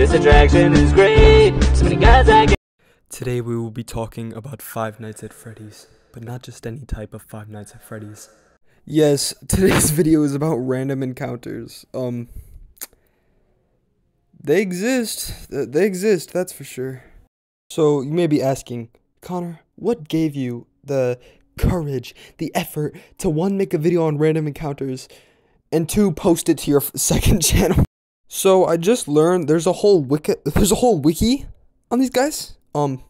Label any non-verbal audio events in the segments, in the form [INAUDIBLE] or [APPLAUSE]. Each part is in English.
This attraction is great. So many guys I can. Today we will be talking about Five Nights at Freddy's, but not just any type of Five Nights at Freddy's. Yes, [LAUGHS] today's video is about random encounters. Um, they exist. They exist, that's for sure. So you may be asking, Connor, what gave you the courage, the effort to one make a video on random encounters, and two post it to your second [LAUGHS] channel? So I just learned there's a whole wiki. [LAUGHS] There's a whole wiki on these guys. Um,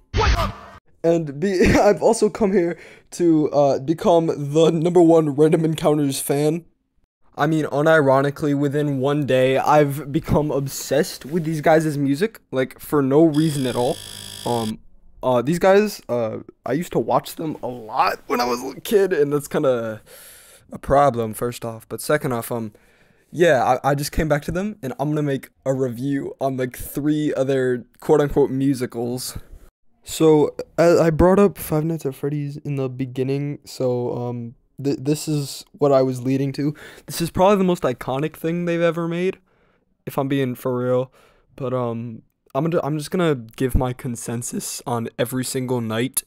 and be, [LAUGHS] I've also come here to uh, become the number one Random Encounters fan. I mean, unironically, within one day, I've become obsessed with these guys' music, like for no reason at all. Um, uh, these guys, uh, I used to watch them a lot when I was a kid, and that's kind of a problem. First off, but second off, um, yeah, I, I just came back to them, and I'm gonna make a review on like three other quote unquote musicals. So I, I brought up Five Nights at Freddy's in the beginning, so um, th- this is what I was leading to. This is probably the most iconic thing they've ever made, if I'm being for real. But um, I'm gonna I'm just gonna give my consensus on every single night,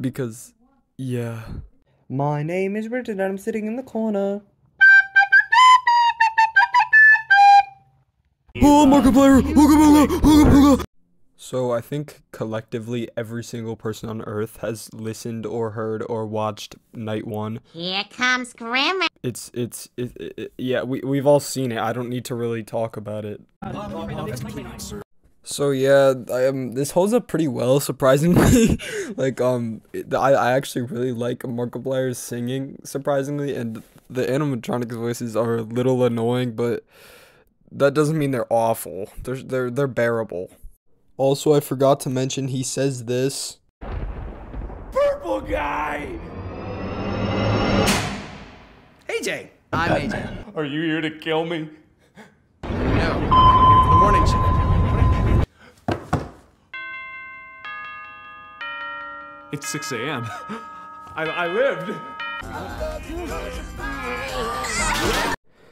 because yeah. My name is Richard, and I'm sitting in the corner. Oh, Markiplier! Ooga booga! Ooga booga! So I think collectively every single person on Earth has listened or heard or watched Night One. Here comes Grimmy. It's it's it, it, it- yeah we we've all seen it. I don't need to really talk about it. So yeah, I, um, this holds up pretty well, surprisingly. [LAUGHS] like um, it, I I actually really like Markiplier's singing, surprisingly, and the animatronics voices are a little annoying, but that doesn't mean they're awful. They're they're they're bearable. Also, I forgot to mention he says this. Purple guy! AJ. I'm AJ. Are you here to kill me? No. I'm here for the morning shift. It's 6 a.m. I, I lived.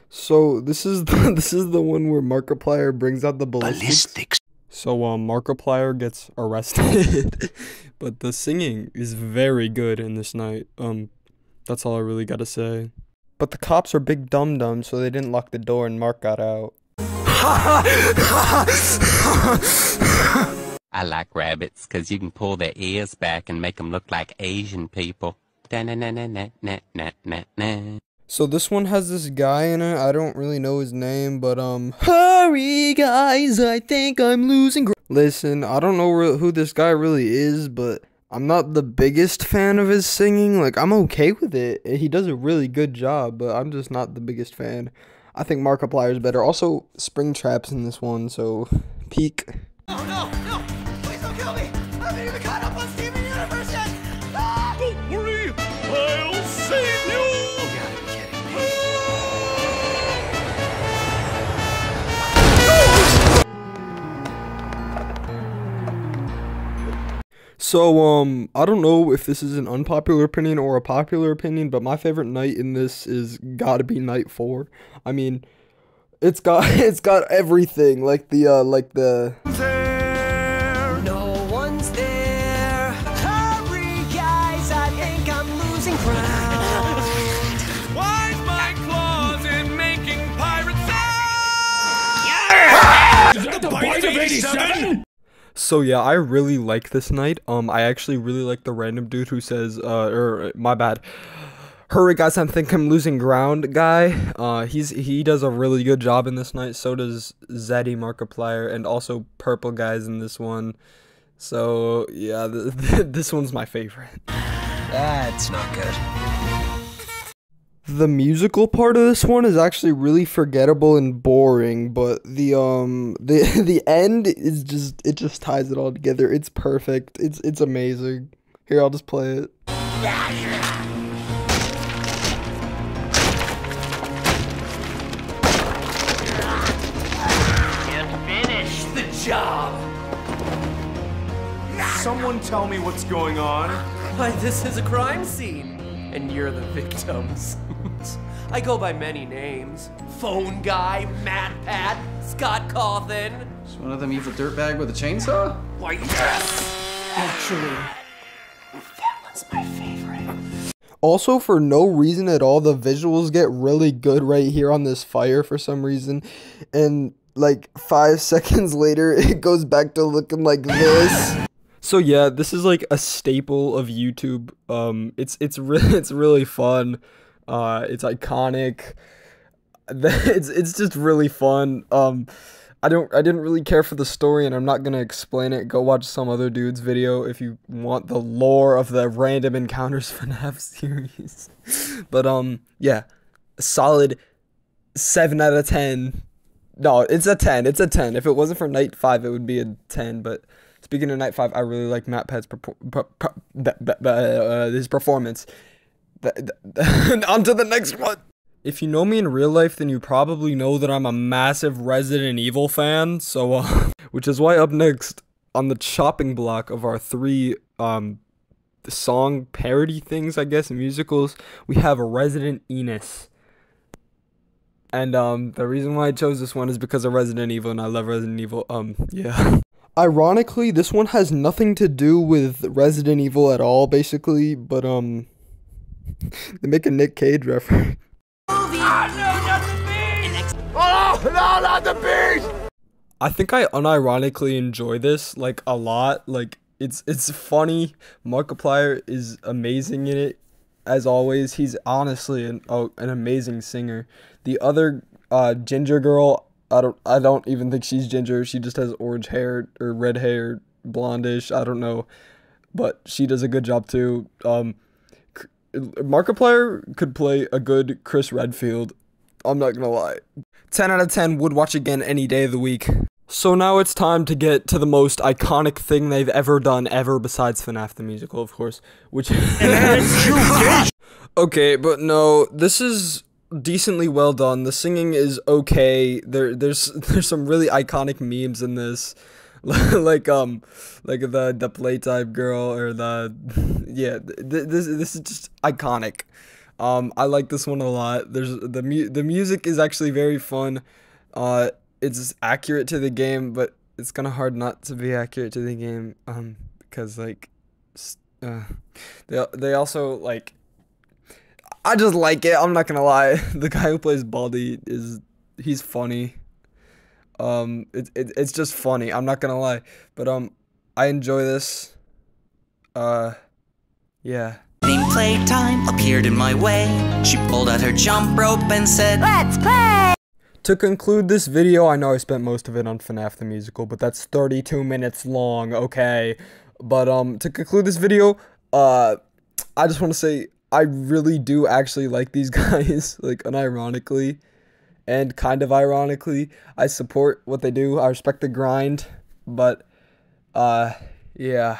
So this is the, [LAUGHS] this is the one where Markiplier brings out the ballistics. So um, Markiplier gets arrested, [LAUGHS] but the singing is very good in this night. Um, that's all I really gotta say. But the cops are big dum dums, so they didn't lock the door, and Mark got out. [LAUGHS] I like rabbits 'cause you can pull their ears back and make 'em look like Asian people. Da-na-na-na-na-na-na-na. So this one has this guy in it. I don't really know his name, but um, [LAUGHS] hurry guys, I think I'm losing. Gr-. Listen, I don't know who this guy really is, but I'm not the biggest fan of his singing. Like I'm okay with it. He does a really good job, but I'm just not the biggest fan. I think Markiplier's better. Also, Spring Trap's in this one, so peak. So, um, I don't know if this is an unpopular opinion or a popular opinion, but my favorite night in this is gotta be night four. I mean, it's got [LAUGHS] it's got everything like the uh like the No one's there. Hurry, guys! I think I'm losing ground. Why's my closet making pirate sound? The bite of 87? So yeah, I really like this night. Um, I actually really like the random dude who says uh or my bad. Hurry guys, I think I'm losing ground guy. Uh he's he does a really good job in this night. So does Zeddy Markiplier and also Purple guys in this one. So yeah, th- [LAUGHS] th- this one's my favorite. That's not good. The musical part of this one is actually really forgettable and boring, but the um [LAUGHS] the the end is just it just ties it all together. It's perfect. It's it's amazing. Here, I'll just play it. Finish the job. Someone tell me what's going on. Why, this is a crime scene, and you're the victims. I go by many names phone guy, Mad Pat, Scott Cawthon. Is one of them evil dirtbag with a chainsaw? Why, yes! Actually, that one's my favorite. Also, for no reason at all, the visuals get really good right here on this fire for some reason. And like five [LAUGHS] seconds later, [LAUGHS] it goes back to looking like this. So yeah, this is like a staple of YouTube. Um, it's it's really [LAUGHS] it's really fun. Uh, it's iconic. [LAUGHS] It's it's just really fun. Um, I don't I didn't really care for the story and I'm not gonna explain it. Go watch some other dude's video if you want the lore of the random encounters [LAUGHS] FNAF series. [LAUGHS] but um yeah. Solid seven out of ten. No, it's a ten. It's a ten. If it wasn't for night five, it would be a ten. But speaking of night five, I really like MatPat's uh, his performance. [LAUGHS] On to the next one. If you know me in real life, then you probably know that I'm a massive Resident Evil fan. So, uh, [LAUGHS] which is why up next on the chopping block of our three um song parody things, I guess, musicals, we have Resident Enos. And um the reason why I chose this one is because of Resident Evil and I love Resident Evil. Um yeah. [LAUGHS] Ironically, this one has nothing to do with Resident Evil at all basically, but um [LAUGHS] they make a Nick Cage reference. I think I unironically enjoy this like a lot. Like it's it's funny. Markiplier is amazing in it, as always. He's honestly an oh, an amazing singer. The other uh, ginger girl, I don't I don't even think she's ginger. She just has orange hair or red hair, blondish. I don't know, but she does a good job too. Um, Markiplier could play a good Chris Redfield. I'm not gonna lie. 10 out of 10 would watch again any day of the week. So now it's time to get to the most iconic thing they've ever done ever besides FNAF the musical, of course, which [LAUGHS] Okay, but no, this is decently well done. The singing is okay. There there's [LAUGHS] there's some really iconic memes in this. [LAUGHS] like um like the the playtime girl or the [LAUGHS] yeah, th- this this is just iconic. Um, I like this one a lot. There's the mu- the music is actually very fun. Uh, it's accurate to the game, but it's kind of hard not to be accurate to the game. Um, because like, uh, they they also like. I just like it. I'm not gonna lie. [LAUGHS] The guy who plays Baldi is he's funny. Um, it, it it's just funny. I'm not gonna lie, but um, I enjoy this. Uh, yeah. Evening playtime appeared in my way. She pulled out her jump rope and said, Let's play! To conclude this video, I know I spent most of it on FNAF the musical, but that's 32 minutes long, okay? But um to conclude this video, uh I just want to say I really do actually like these [LAUGHS] guys, like unironically and kind of ironically. I support what they do. I respect the grind, but uh yeah.